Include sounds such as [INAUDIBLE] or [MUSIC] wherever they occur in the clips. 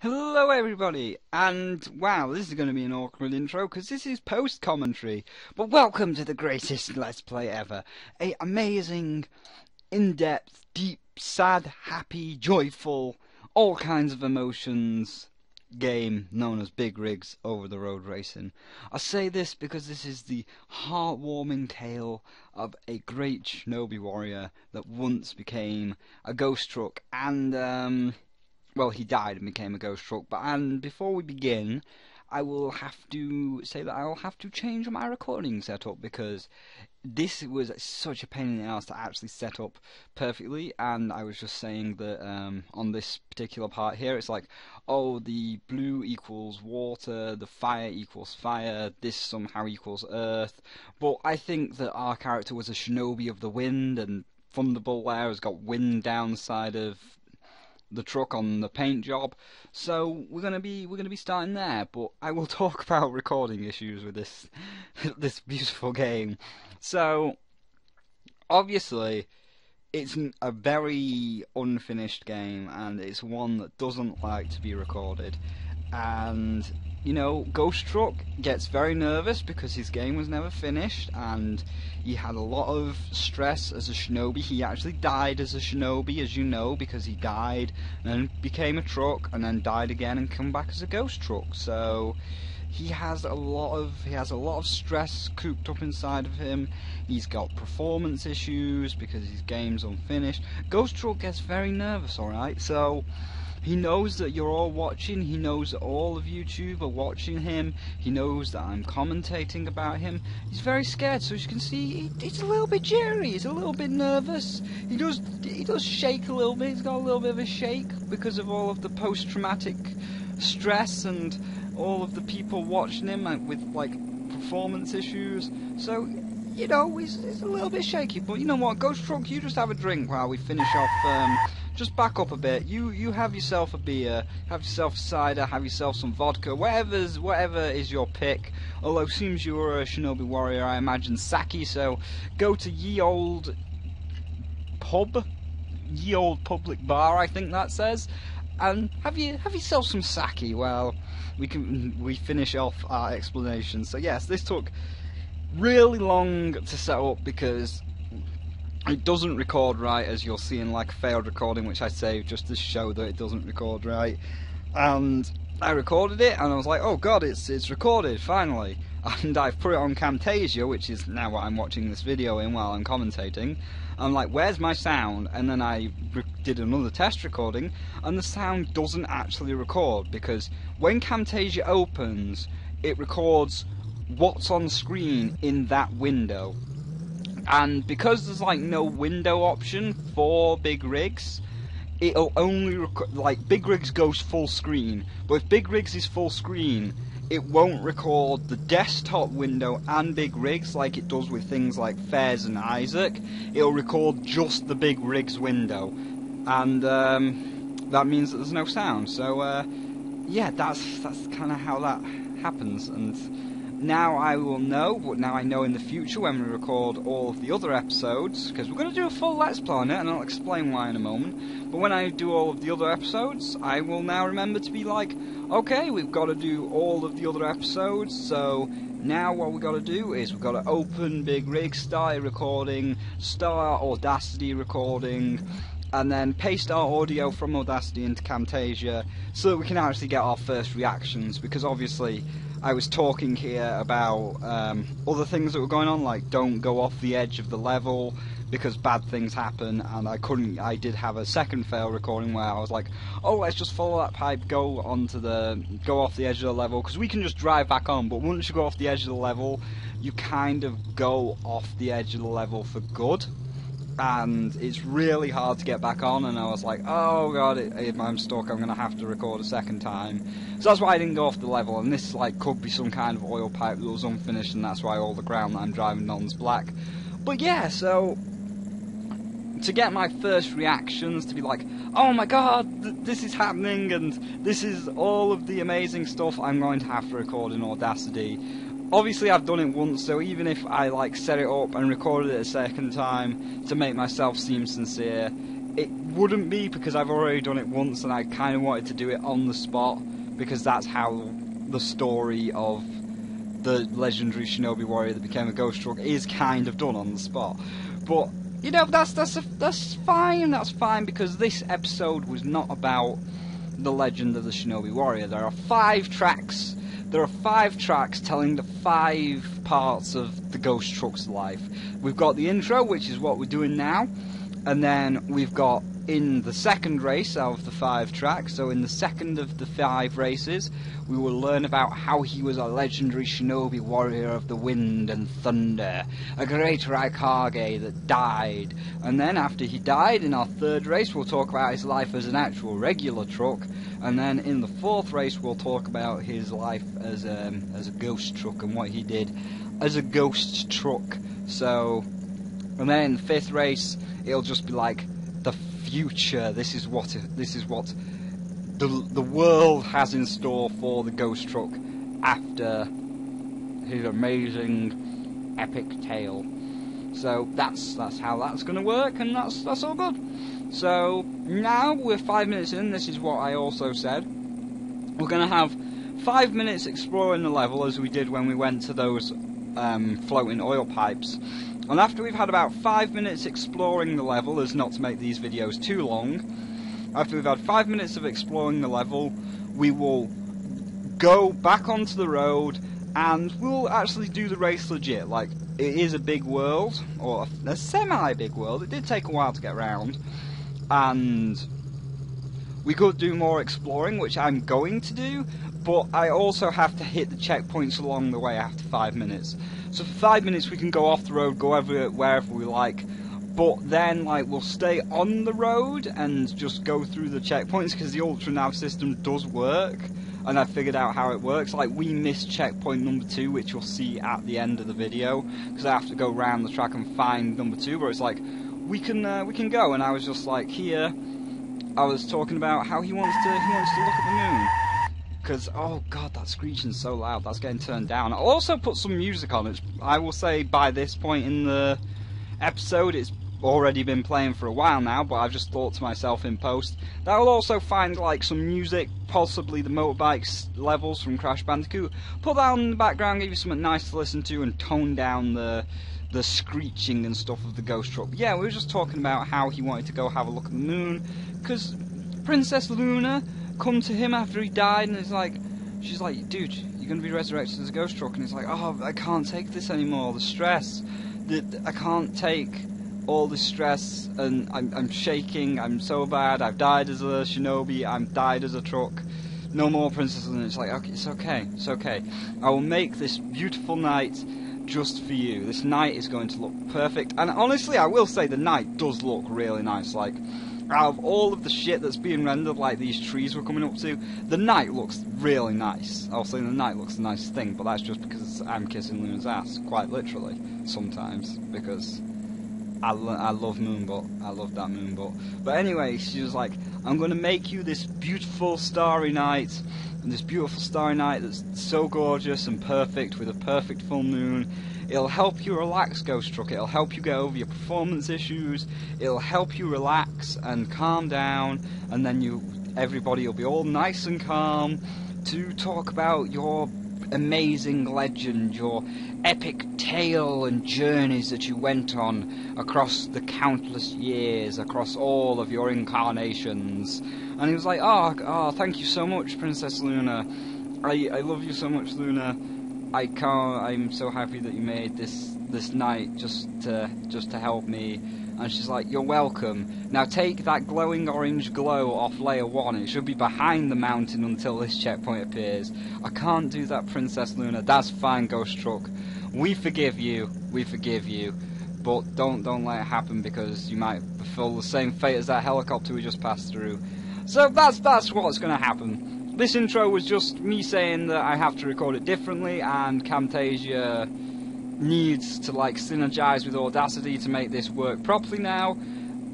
Hello everybody, and wow, this is going to be an awkward intro because this is post-commentary, but welcome to the greatest Let's Play ever. A amazing, in-depth, deep, sad, happy, joyful, all kinds of emotions game known as Big Rigs Over the Road Racing. I say this because this is the heartwarming tale of a great shinobi warrior that once became a ghost truck and um well, he died and became a ghost truck. But and before we begin, I will have to say that I will have to change my recording setup because this was such a pain in the ass to actually set up perfectly. And I was just saying that um, on this particular part here, it's like, oh, the blue equals water, the fire equals fire, this somehow equals earth. But I think that our character was a shinobi of the wind, and Thunderbolt there has got wind down the side of the truck on the paint job. So we're gonna be we're gonna be starting there, but I will [LAUGHS] talk about recording issues with this [LAUGHS] this beautiful game. So obviously it's a very unfinished game and it's one that doesn't like to be recorded and you know, Ghost Truck gets very nervous because his game was never finished and he had a lot of stress as a shinobi. He actually died as a shinobi, as you know, because he died and then became a truck and then died again and come back as a ghost truck. So he has a lot of he has a lot of stress cooped up inside of him. He's got performance issues because his game's unfinished. Ghost Truck gets very nervous, alright? So he knows that you're all watching. He knows that all of YouTube are watching him. He knows that I'm commentating about him. He's very scared, so as you can see, he's a little bit jittery. He's a little bit nervous. He does he does shake a little bit. He's got a little bit of a shake because of all of the post-traumatic stress and all of the people watching him with like performance issues. So you know, he's, he's, a little bit shaky, but you know what? Ghost Truck, you just have a drink while we finish off um, just back up a bit. You you have yourself a beer, have yourself cider, have yourself some vodka, whatever's whatever is your pick. Although seems you're a shinobi warrior, I imagine sake. So go to ye old pub, ye old public bar, I think that says, and have you have yourself some sake. Well, we can we finish off our explanation. So yes, this took really long to set up because it doesn't record right as you'll see in like a failed recording which I saved just to show that it doesn't record right. And I recorded it and I was like oh god it's it's recorded finally. [LAUGHS] And I've put it on Camtasia which is now what I'm watching this video in while I'm commentating. I'm like where's my sound? And then I did another test recording and the sound doesn't actually record because when Camtasia opens it records what's on screen in that window and because there's like no window option for big rigs it'll only rec- like big rigs goes full screen. But if big rigs is full screen it won't record the desktop window and big rigs like it does with things like Fez and Isaac. It'll record just the big rigs window. And um, that means that there's no sound. So uh, yeah that's that's kind of how that happens. And now I will know, but now I know in the future when we record all of the other episodes, because we're going to do a full Let's Play on it, and I'll explain why in a moment. But when I do all of the other episodes, I will now remember to be like, okay, we've got to do all of the other episodes, so now what we've got to do is we've got to open Big Rig, start recording, start Audacity recording, and then paste our audio from Audacity into Camtasia so that we can actually get our first reactions because obviously I was talking here about um, other things that were going on, like don't go off the edge of the level because bad things happen. And I couldn't. I did have a second fail recording where I was like, "Oh, let's just follow that pipe, go onto the, go off the edge of the level because we can just drive back on." But once you go off the edge of the level, you kind of go off the edge of the level for good and it's really hard to get back on. And I was like, oh god, if I'm stuck, I'm gonna have to record a second time. So that's why I didn't go off the level. And this like could be some kind of oil pipe that was unfinished, and that's why all the ground that I'm driving on is black. But yeah, so to get my first reactions to be like, oh my god, th this is happening, and this is all of the amazing stuff I'm going to have to record in Audacity obviously I've done it once, so even if I like set it up and recorded it a second time to make myself seem sincere, it wouldn't be because I've already done it once and I kind of wanted to do it on the spot because that's how the story of the legendary shinobi warrior that became a ghost truck is kind of done on the spot. But you know that's that's that's fine. That's fine because this episode was not about the legend of the shinobi warrior. There are five tracks. There are five tracks telling the five parts of the ghost truck's life. We've got the intro, which is what we're doing now, and then we've got in the second race out of the five tracks, so in the second of the five races, we will learn about how he was a legendary shinobi warrior of the wind and thunder, a great Raikage that died. And then after he died, in our third race, we'll talk about his life as an actual regular truck. And then in the fourth race, we'll talk about his life as a, um, as a ghost truck and what he did as a ghost truck. So, and then in the fifth race, it'll just be like the future. This is what this is what the the world has in store for the ghost truck after his amazing epic tale. So that's that's how that's going to work, and that's that's all good. So now we're five minutes in. This is what I also said. We're going to have five minutes exploring the level as we did when we went to those um, floating oil pipes. And after we've had about five minutes exploring the level, as not to make these videos too long, after we've had five minutes of exploring the level, we will go back onto the road and we'll actually do the race legit. Like, it is a big world, or a semi-big world. It did take a while to get around, and we could do more exploring, which I'm going to do, but I also have to hit the checkpoints along the way after five minutes. So for five minutes we can go off the road, go ever, wherever we like, but then like we'll stay on the road and just go through the checkpoints because the ultra nav system does work and I figured out how it works. Like we missed checkpoint number two, which you'll see at the end of the video, because I have to go around the track and find number two. But it's like we can uh, we can go, and I was just like here. I was talking about how he wants to he wants to look at the moon because oh god that screeching's so loud that's getting turned down. I'll also put some music on. It i will say by this point in the episode it's already been playing for a while now but i've just thought to myself in post that i'll also find like some music possibly the motorbikes levels from crash bandicoot. Put that in the background give you something nice to listen to and tone down the the screeching and stuff of the ghost truck. But yeah we were just talking about how he wanted to go have a look at the moon because princess luna come to him after he died, and it's like, she's like, dude, you're to be resurrected as a ghost truck, and he's like, oh, I can't take this anymore, the stress, that I can't take all the stress, and I'm, I'm shaking, I'm so bad, I've died as a shinobi, I'm died as a truck, no more princesses, and it's like, okay, it's okay, it's okay, I will make this beautiful night just for you. This night is going to look perfect, and honestly, I will say the night does look really nice, like, out of all of the shit that's being rendered, like these trees we're coming up to, the night looks really nice. I'll say the night looks a nice thing, but that's just because I'm kissing Luna's ass, quite literally, sometimes, because I, I love Moonbutt. I love that Moonbutt. But anyway, she was like, I'm going to make you this beautiful starry night, and this beautiful starry night that's so gorgeous and perfect with a perfect full moon It'll help you relax, Ghost Truck. It'll help you get over your performance issues. It'll help you relax and calm down, and then you, everybody will be all nice and calm to talk about your amazing legend, your epic tale and journeys that you went on across the countless years, across all of your incarnations. And he was like, "Oh, oh, thank you so much, Princess Luna. I, I love you so much, Luna." I can't. I'm so happy that you made this this night just to just to help me. And she's like, "You're welcome. Now take that glowing orange glow off layer one. It should be behind the mountain until this checkpoint appears. I can't do that, Princess Luna. That's fine, Ghost Truck. We forgive you. We forgive you." But don't don't let it happen because you might fulfill the same fate as that helicopter we just passed through. So that's that's what's going to happen. This intro was just me saying that I have to record it differently and Camtasia needs to like synergize with Audacity to make this work properly now.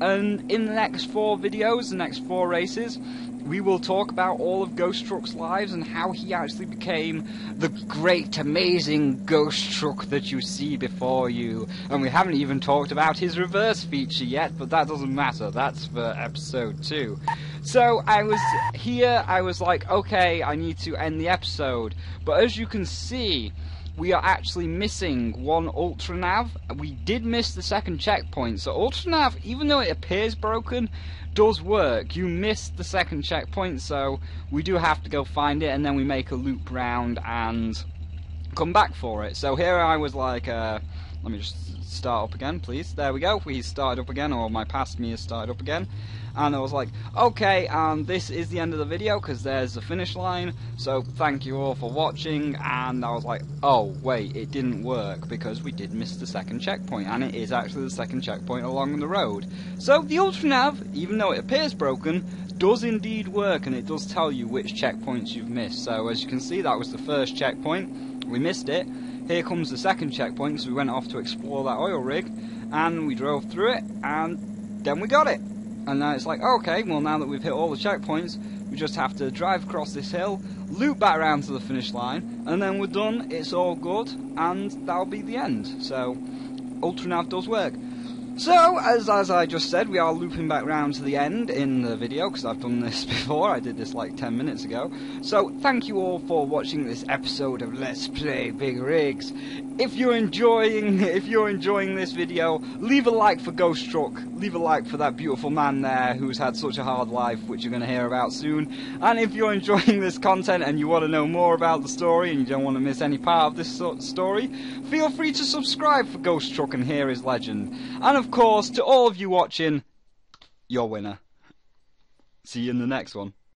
And in the next four videos, the next four races, we will talk about all of Ghost Truck's lives and how he actually became the great, amazing Ghost Truck that you see before you. And we haven't even talked about his reverse feature yet, but that doesn't matter. That's for episode two. So I was here, I was like, okay, I need to end the episode. But as you can see, we are actually missing one ultra nav. We did miss the second checkpoint. So ultra nav, even though it appears broken, does work. You missed the second checkpoint, so we do have to go find it, and then we make a loop round and come back for it. So here I was like, uh, let me just start up again, please. There we go. We started up again, or my past me has started up again. And I was like, okay, and this is the end of the video because there's the finish line. So thank you all for watching. And I was like, oh wait, it didn't work because we did miss the second checkpoint, and it is actually the second checkpoint along the road. So the Ultranav, even though it appears broken, does indeed work, and it does tell you which checkpoints you've missed. So as you can see, that was the first checkpoint. We missed it. Here comes the second checkpoint, because we went off to explore that oil rig, and we drove through it, and then we got it. And now it's like, okay, well now that we've hit all the checkpoints, we just have to drive across this hill, loop back around to the finish line, and then we're done, it's all good, and that'll be the end. So, Ultranav does work. So, as, as I just said, we are looping back round to the end in the video, because I've done this [LAUGHS] before, I did this like 10 minutes ago. So, thank you all for watching this episode of Let's Play Big Rigs. If you're enjoying, [LAUGHS] if you're enjoying this video, leave a like for Ghost Truck, leave a like for that beautiful man there who's had such a hard life, which you're going to hear about soon. And if you're [LAUGHS] enjoying this content and you want to know more about the story and you don't want to miss any part of this story, feel free to subscribe for Ghost Truck and hear his legend. And of course, to all of you watching, you're winner. See you in the next one.